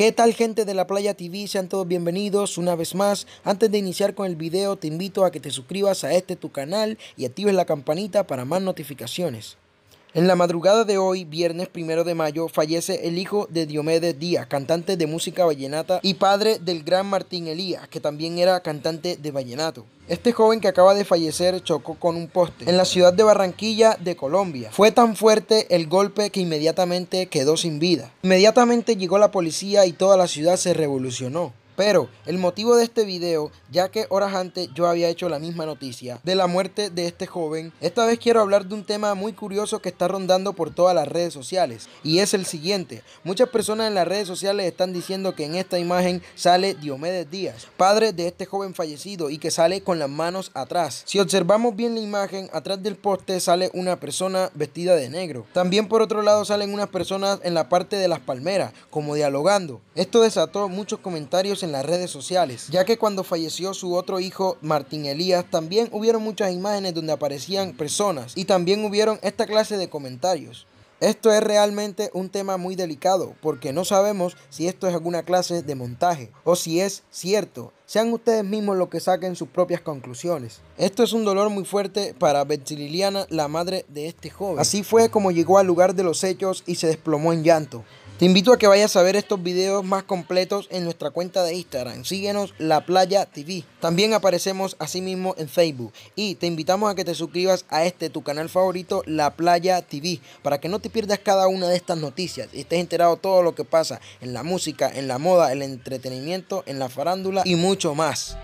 ¿Qué tal gente de la Playa TV? Sean todos bienvenidos una vez más. Antes de iniciar con el video te invito a que te suscribas a este tu canal y actives la campanita para más notificaciones. En la madrugada de hoy, viernes primero de mayo, fallece el hijo de Diomedes Díaz, cantante de música vallenata y padre del gran Martín Elías, que también era cantante de vallenato. Este joven que acaba de fallecer chocó con un poste en la ciudad de Barranquilla de Colombia. Fue tan fuerte el golpe que inmediatamente quedó sin vida. Inmediatamente llegó la policía y toda la ciudad se revolucionó. Pero el motivo de este video, ya que horas antes yo había hecho la misma noticia de la muerte de este joven, esta vez quiero hablar de un tema muy curioso que está rondando por todas las redes sociales. Y es el siguiente, muchas personas en las redes sociales están diciendo que en esta imagen sale Diomedes Díaz, padre de este joven fallecido y que sale con las manos atrás. Si observamos bien la imagen, atrás del poste sale una persona vestida de negro. También por otro lado salen unas personas en la parte de las palmeras, como dialogando. Esto desató muchos comentarios en las redes sociales, ya que cuando falleció su otro hijo, Martín Elías, también hubieron muchas imágenes donde aparecían personas y también hubieron esta clase de comentarios. Esto es realmente un tema muy delicado porque no sabemos si esto es alguna clase de montaje o si es cierto. Sean ustedes mismos los que saquen sus propias conclusiones. Esto es un dolor muy fuerte para Betsy Liliana, la madre de este joven. Así fue como llegó al lugar de los hechos y se desplomó en llanto. Te invito a que vayas a ver estos videos más completos en nuestra cuenta de Instagram. Síguenos La Playa TV. También aparecemos asimismo en Facebook. Y te invitamos a que te suscribas a este tu canal favorito, La Playa TV, para que no te pierdas cada una de estas noticias y estés enterado todo lo que pasa en la música, en la moda, el entretenimiento, en la farándula y mucho más.